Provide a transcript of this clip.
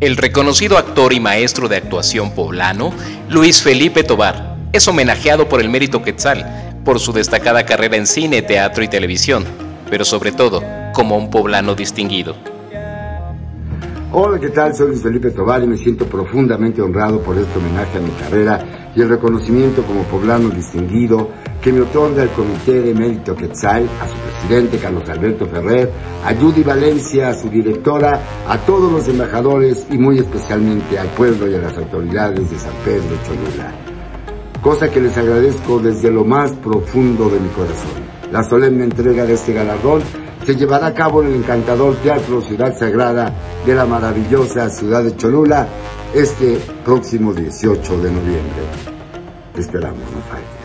El reconocido actor y maestro de actuación poblano, Luis Felipe Tobar, es homenajeado por el mérito Quetzal, por su destacada carrera en cine, teatro y televisión, pero sobre todo como un poblano distinguido. Hola, ¿qué tal? Soy Luis Felipe Tobar y me siento profundamente honrado por este homenaje a mi carrera y el reconocimiento como poblano distinguido que me otorga el Comité de Mérito Quetzal, a su presidente Carlos Alberto Ferrer, a Judy Valencia, a su directora, a todos los embajadores y muy especialmente al pueblo y a las autoridades de San Pedro Cholula. Cosa que les agradezco desde lo más profundo de mi corazón. La solemne entrega de este galardón se llevará a cabo en el encantador Teatro Ciudad Sagrada de la maravillosa ciudad de Cholula este próximo 18 de noviembre. Esperamos, no falte.